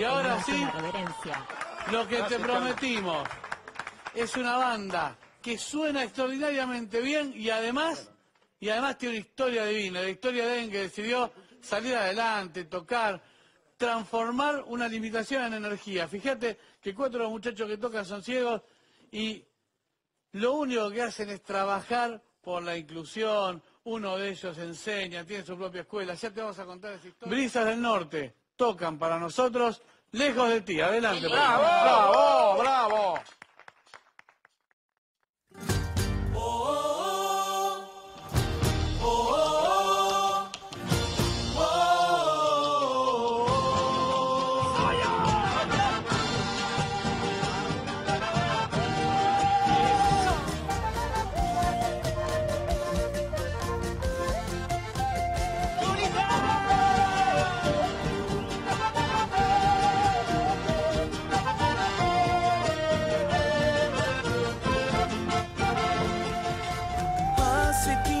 Y ahora sí, lo que te prometimos. Es una banda que suena extraordinariamente bien y además, y además tiene una historia divina, la historia de alguien que decidió salir adelante, tocar, transformar una limitación en energía. Fíjate que cuatro de los muchachos que tocan son ciegos y lo único que hacen es trabajar por la inclusión, uno de ellos enseña, tiene su propia escuela, ya te vamos a contar esa historia. Brisas del Norte, tocan para nosotros, lejos de ti, adelante. por favor. ¡Bravo, bravo! Hace tiempo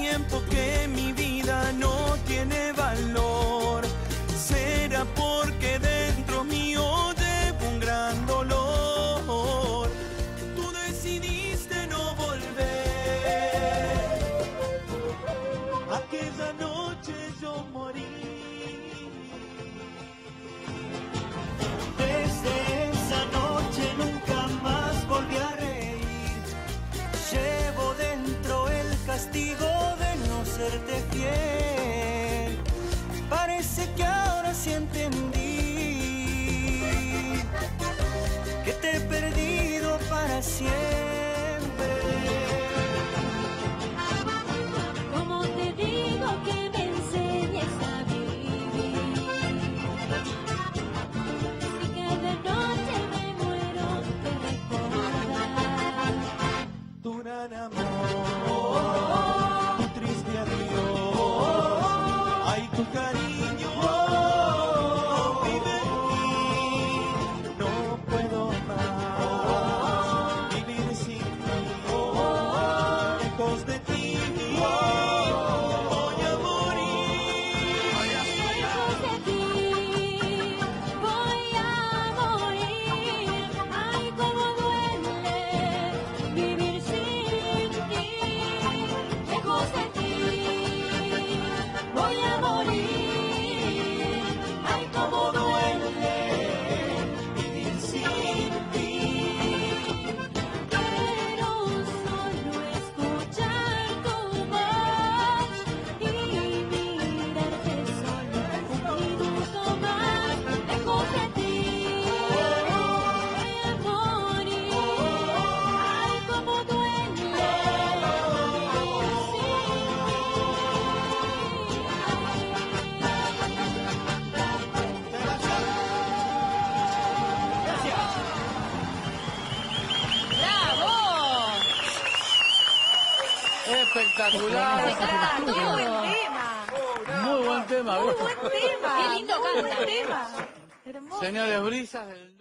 que te he perdido para siempre. Espectacular, Espectacular. ¡Qué buen tema! muy buen tema. ¿viste? ¡Buen tema! Qué lindo muy canta. buen tema! Hermoso. Señores, brisas del